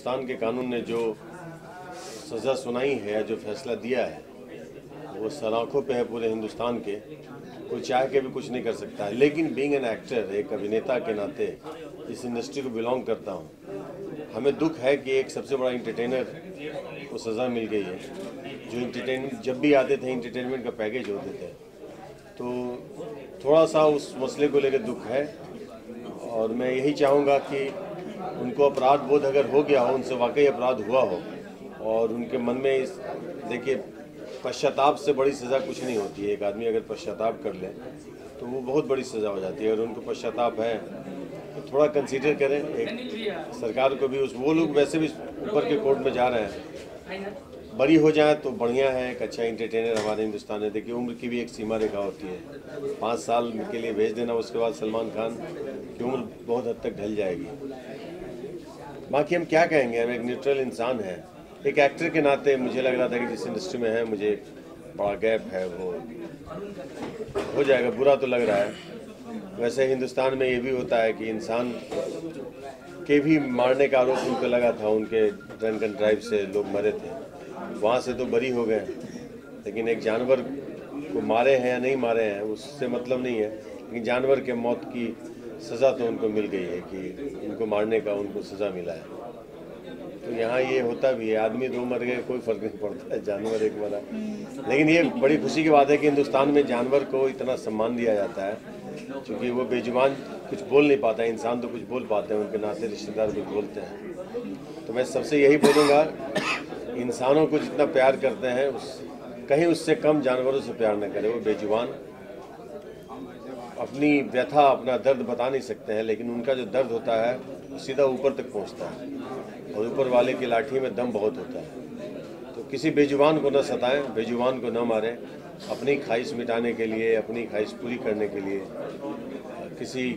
हिंदुस्तान के कानून ने जो सज़ा सुनाई है, जो फैसला दिया है, वो सलाखों पे है पूरे हिंदुस्तान के। कोई चाह के भी कुछ नहीं कर सकता है। लेकिन बीइंग एन एक्टर एक अभिनेता के नाते इस इंडस्ट्री को बिलोंग करता हूँ। हमें दुख है कि एक सबसे बड़ा इंटरटेनर को सज़ा मिल गई है। जो इंटरटेनमेंट जब भी आते थे इंटरटेनमेंट का पैकेज होते थे। तो थोड़ा सा उस मसले को लेकर दुख है। और मैं यही चाहूँगा कि उनको अपराध बोध अगर हो गया हो, उनसे वाकई अपराध हुआ हो, और उनके मन में इस, देखिए, पश्चाताप से बड़ी सज़ा कुछ नहीं होती है। एक आदमी अगर पश्चाताप कर ले तो वो बहुत बड़ी सज़ा हो जाती है अगर उनको पश्चाताप है तो थोड़ा कंसीडर करें। एक सरकार को भी उस, वो लोग वैसे भी ऊपर के कोर्ट में जा रहे हैं। बड़ी हो जाए तो बढ़िया है, एक अच्छा इंटरटेनर हमारे हिंदुस्तान में देखिए, उम्र की भी एक सीमा रेखा होती है। पाँच साल के लिए भेज देना, उसके बाद सलमान खान की उम्र बहुत हद तक ढल जाएगी। बाकी हम क्या कहेंगे? हम एक न्यूट्रल इंसान हैं। एक एक्टर के नाते मुझे लग रहा था कि जिस इंडस्ट्री में है, मुझे बड़ा गैप है, वो हो जाएगा, बुरा तो लग रहा है। वैसे हिंदुस्तान में ये भी होता है कि इंसान के भी मारने का आरोप उनको लगा था, उनके ड्रंक एंड ड्राइव से लोग मरे थे। वहाँ से तो बरी हो गए लेकिन एक जानवर को मारे हैं या नहीं मारे हैं, उससे मतलब नहीं है। लेकिन जानवर के मौत की सज़ा तो उनको मिल गई है कि उनको मारने का उनको सज़ा मिला है। तो यहाँ ये होता भी है, आदमी दो मर गए, कोई फ़र्क नहीं पड़ता है, जानवर एक मरा। लेकिन ये बड़ी खुशी की बात है कि हिंदुस्तान में जानवर को इतना सम्मान दिया जाता है, क्योंकि वो बेजुबान कुछ बोल नहीं पाता है इंसान तो कुछ बोल पाते हैं, उनके नाते रिश्तेदार कुछ बोलते हैं। तो मैं सबसे यही बोलूँगा, इंसानों को जितना प्यार करते हैं, उस, कहीं उससे कम जानवरों से प्यार न करें, वो बेजुबान अपनी व्यथा, अपना दर्द बता नहीं सकते हैं, लेकिन उनका जो दर्द होता है, वो सीधा ऊपर तक पहुँचता है। और ऊपर वाले की लाठी में दम बहुत होता है। तो किसी बेजुबान को न सताएँ, बेजुबान को न मारें। अपनी ख्वाहिश मिटाने के लिए, अपनी ख्वाहिश पूरी करने के लिए, किसी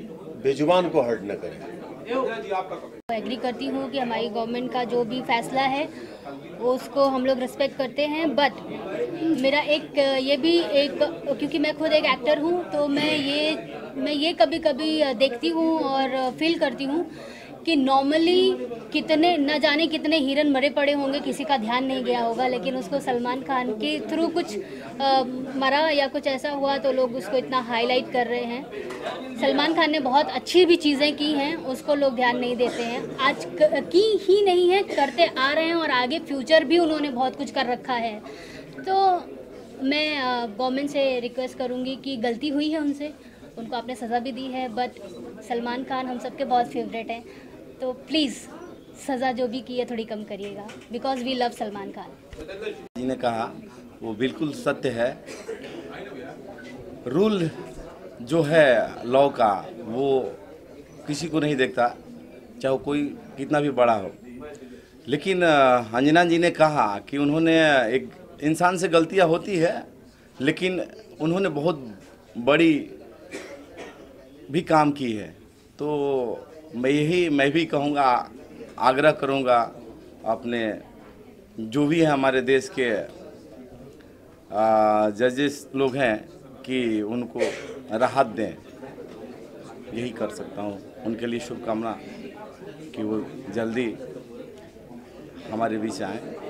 बेजुबान को हर्ट न करें। एग्री करती हूँ कि हमारी गवर्नमेंट का जो भी फैसला है वो उसको हम लोग रिस्पेक्ट करते हैं बट मेरा एक, ये भी एक, क्योंकि मैं खुद एक एक्टर हूँ तो मैं ये मैं ये कभी कभी देखती हूँ और फील करती हूँ कि नॉर्मली कितने न जाने कितने हिरन मरे पड़े होंगे किसी का ध्यान नहीं गया होगा लेकिन उसको सलमान खान के थ्रू कुछ आ, मरा या कुछ ऐसा हुआ तो लोग उसको इतना हाईलाइट कर रहे हैं। सलमान खान ने बहुत अच्छी भी चीज़ें की हैं उसको लोग ध्यान नहीं देते हैं। आज क, ही नहीं है करते आ रहे हैं और आगे फ्यूचर भी उन्होंने बहुत कुछ कर रखा है। तो मैं गवर्नमेंट से रिक्वेस्ट करूँगी कि गलती हुई है उनसे उनको आपने सज़ा भी दी है बट सलमान खान हम सबके बहुत फेवरेट हैं। तो प्लीज़ सज़ा जो भी की है थोड़ी कम करिएगा because we love Salman Khan. Ji ने कहा, वो बिल्कुल सत्य है। रूल जो है लॉ का, वो किसी को नहीं देखता, चाहे कोई कितना भी बड़ा हो। लेकिन अंजना जी ने कहा कि उन्होंने एक इंसान से गलतियाँ होती है, लेकिन उन्होंने बहुत बड़ी भी काम की है। तो मैं यही, मैं भी कहूँगा, आग्रह करूँगा अपने जो भी है हमारे देश के जजेस लोग हैं कि उनको राहत दें। यही कर सकता हूँ। उनके लिए शुभकामना कि वो जल्दी हमारे बीच आएँ।